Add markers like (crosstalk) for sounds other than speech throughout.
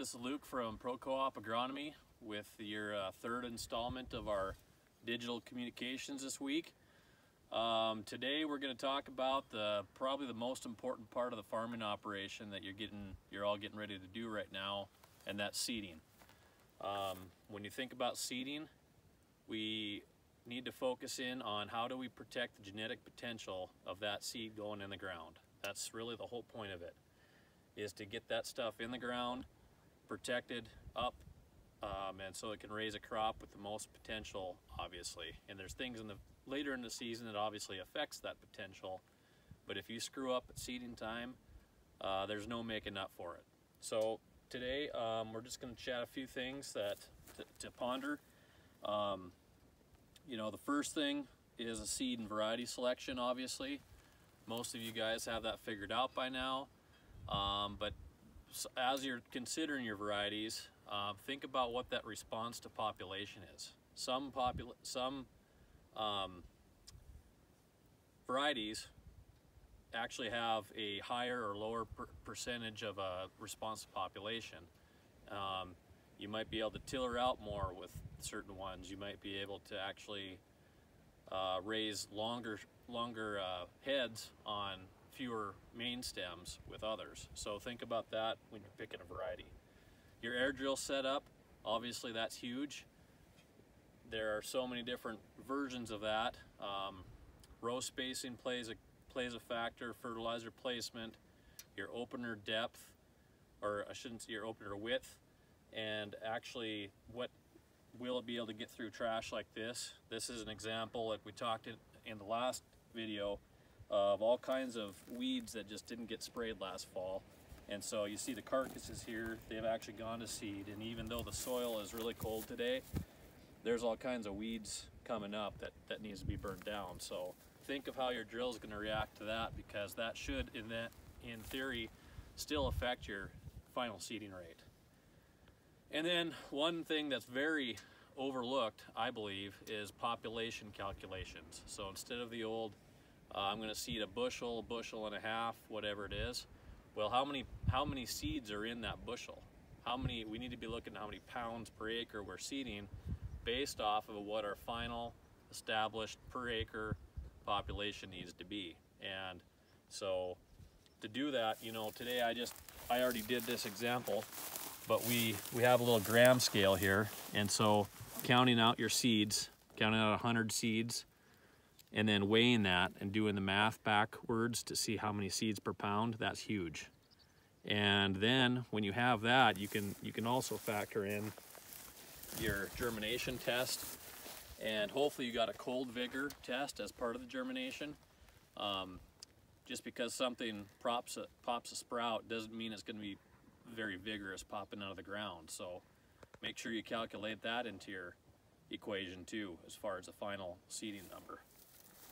this is Luke from Pro Co-op Agronomy with your uh, third installment of our digital communications this week. Um, today we're going to talk about the probably the most important part of the farming operation that you're getting you're all getting ready to do right now and that's seeding. Um, when you think about seeding we need to focus in on how do we protect the genetic potential of that seed going in the ground. That's really the whole point of it is to get that stuff in the ground protected up um, and so it can raise a crop with the most potential obviously. And there's things in the later in the season that obviously affects that potential but if you screw up at seeding time uh, there's no making up for it. So today um, we're just going to chat a few things that to, ponder. Um, you know the first thing is a seed and variety selection obviously. Most of you guys have that figured out by now um, but as you're considering your varieties uh, think about what that response to population is some some um, varieties actually have a higher or lower per percentage of a response to population. Um, you might be able to tiller out more with certain ones. You might be able to actually uh, raise longer, longer uh, heads on fewer main stems with others. So think about that when you're picking a variety. Your air drill setup, obviously that's huge there are so many different versions of that. Um, row spacing plays a, plays a factor, fertilizer placement, your opener depth, or I shouldn't say your opener width, and actually what will it be able to get through trash like this. This is an example like we talked in, in the last video of all kinds of weeds that just didn't get sprayed last fall. And so you see the carcasses here, they've actually gone to seed. And even though the soil is really cold today, there's all kinds of weeds coming up that, that needs to be burned down. So think of how your drill is going to react to that because that should, in, that, in theory, still affect your final seeding rate. And then one thing that's very overlooked, I believe, is population calculations. So instead of the old, uh, I'm going to seed a bushel, a bushel and a half, whatever it is, well, how many, how many seeds are in that bushel? How many, we need to be looking at how many pounds per acre we're seeding based off of what our final established per acre population needs to be. And so to do that, you know, today I just, I already did this example, but we, we have a little gram scale here. And so counting out your seeds, counting out 100 seeds, and then weighing that and doing the math backwards to see how many seeds per pound, that's huge. And then when you have that, you can, you can also factor in your germination test and hopefully you got a cold vigor test as part of the germination. Um, just because something pops a, pops a sprout doesn't mean it's going to be very vigorous popping out of the ground. So make sure you calculate that into your equation too as far as the final seeding number.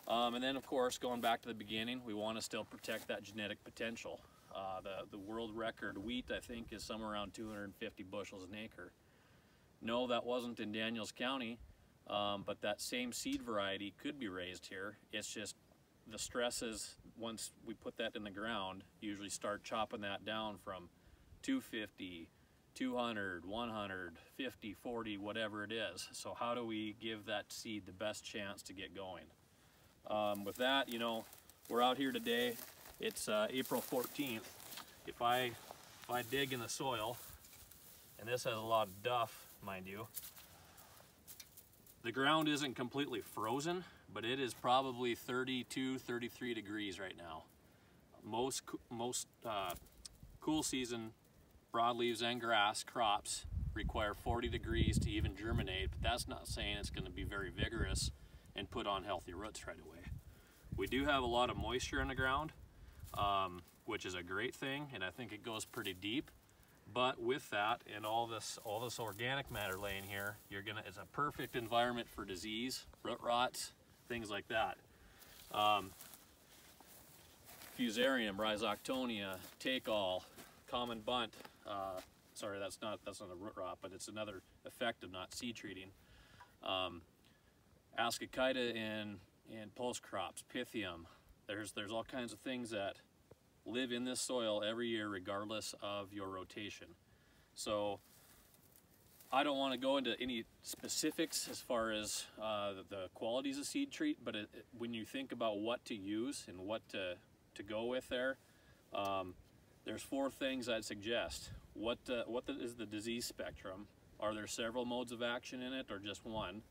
Um, and then of course going back to the beginning we want to still protect that genetic potential. Uh, the, the world record wheat I think is somewhere around 250 bushels an acre. No, that wasn't in Daniels County, um, but that same seed variety could be raised here. It's just the stresses, once we put that in the ground, usually start chopping that down from 250, 200, 100, 50, 40, whatever it is. So how do we give that seed the best chance to get going? Um, with that, you know, we're out here today. It's uh, April 14th. If I, if I dig in the soil, and this has a lot of duff mind you. The ground isn't completely frozen, but it is probably 32, 33 degrees right now. Most, most uh, cool season broadleaves and grass crops require 40 degrees to even germinate, but that's not saying it's gonna be very vigorous and put on healthy roots right away. We do have a lot of moisture in the ground, um, which is a great thing, and I think it goes pretty deep. But with that and all this all this organic matter laying here, you're gonna it's a perfect environment for disease, root rots, things like that. Um, Fusarium, Rhizoctonia, take all, common bunt. Uh, sorry, that's not that's not a root rot, but it's another effect of not seed treating. Um, Ascochyta in in pulse crops, Pythium. There's there's all kinds of things that live in this soil every year regardless of your rotation. So I don't want to go into any specifics as far as uh, the, the qualities of seed treat, but it, it, when you think about what to use and what to, to go with there, um, there's four things I'd suggest. What, uh, what the, is the disease spectrum? Are there several modes of action in it or just one?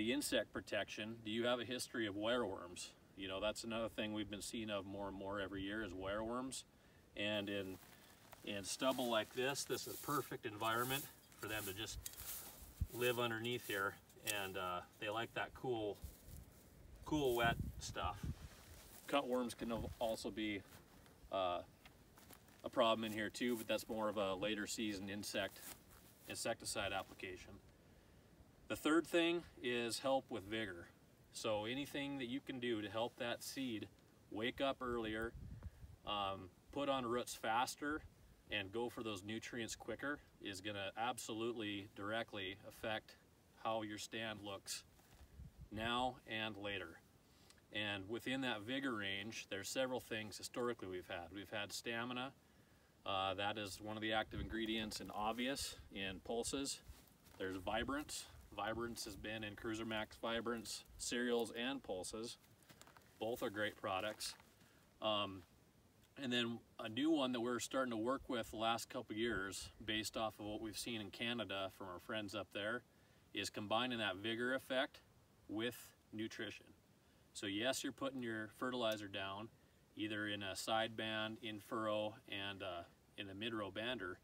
The insect protection, do you have a history of wireworms? You know, that's another thing we've been seeing of more and more every year is wireworms. And in, in stubble like this, this is a perfect environment for them to just live underneath here. And uh, they like that cool, cool wet stuff. Cutworms can also be uh, a problem in here too, but that's more of a later season insect insecticide application. The third thing is help with vigor. So anything that you can do to help that seed wake up earlier, um, put on roots faster, and go for those nutrients quicker is going to absolutely directly affect how your stand looks now and later. And within that vigor range, there's several things historically we've had. We've had stamina, uh, that is one of the active ingredients in Obvius in pulses. There's Vibrance, Vibrance has been in CruiserMaxx Vibrance cereals and pulses. Both are great products. Um, and then a new one that we're starting to work with the last couple years based off of what we've seen in Canada from our friends up there is combining that vigor effect with nutrition. So yes, you're putting your fertilizer down either in a side band, in furrow, and uh, in a mid-row bander,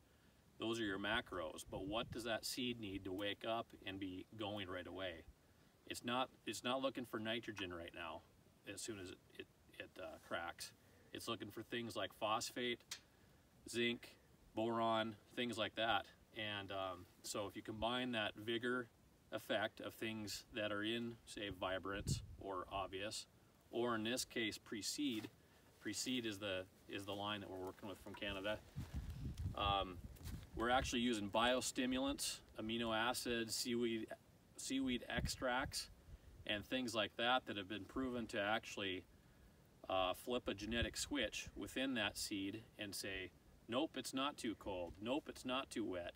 those are your macros, but what does that seed need to wake up and be going right away? It's not, it's not looking for nitrogen right now as soon as it, it, it uh, cracks. It's looking for things like phosphate, zinc, boron, things like that. And um, so if you combine that vigor effect of things that are in, say, vibrance or Obvius, or in this case, pre-seed, pre-seed is the, is the line that we're working with from Canada. Um, we're actually using biostimulants, amino acids, seaweed, seaweed extracts, and things like that that have been proven to actually uh, flip a genetic switch within that seed and say, nope, it's not too cold. Nope, it's not too wet.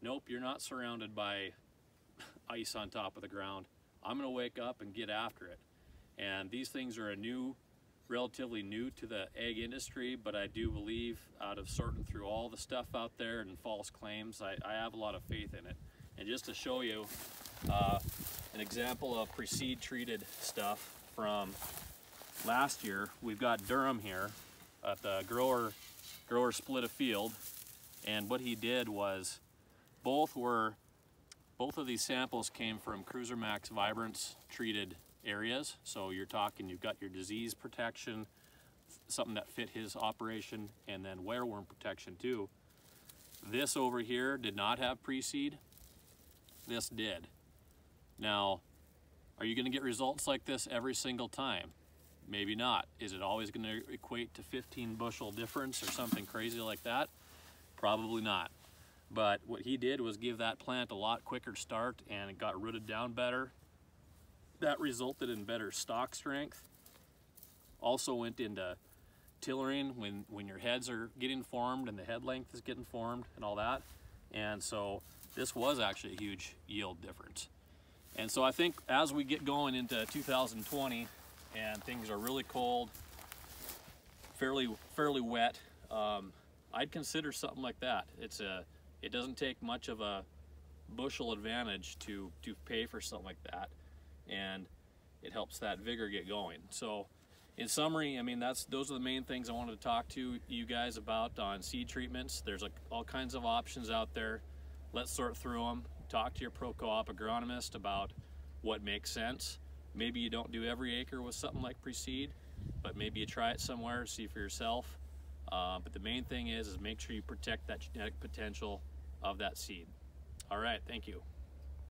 Nope, you're not surrounded by (laughs) ice on top of the ground. I'm gonna wake up and get after it. And these things are a new relatively new to the ag industry, but I do believe out of sorting through all the stuff out there and false claims, I, I have a lot of faith in it. And just to show you uh, an example of pre-seed treated stuff from last year, we've got durum here at the grower, grower split a field. And what he did was both were, both of these samples came from CruiserMaxx Vibrance treated areas. So you're talking, you've got your disease protection, something that fit his operation, and then wireworm protection too. This over here did not have pre-seed. This did. Now, are you gonna get results like this every single time? Maybe not. Is it always gonna equate to 15 bushel difference or something crazy like that? Probably not. But what he did was give that plant a lot quicker start and it got rooted down better that resulted in better stalk strength. Also went into tillering when, when your heads are getting formed and the head length is getting formed and all that. And so this was actually a huge yield difference. And so I think as we get going into 2020 and things are really cold, fairly fairly wet, um, I'd consider something like that. It's a, it doesn't take much of a bushel advantage to, to pay for something like that and it helps that vigor get going. So in summary, I mean, that's those are the main things I wanted to talk to you guys about on seed treatments. There's like all kinds of options out there. Let's sort through them. Talk to your pro co-op agronomist about what makes sense. Maybe you don't do every acre with something like pre-seed, but maybe you try it somewhere, see for yourself. Uh, but the main thing is, is make sure you protect that genetic potential of that seed. All right, thank you.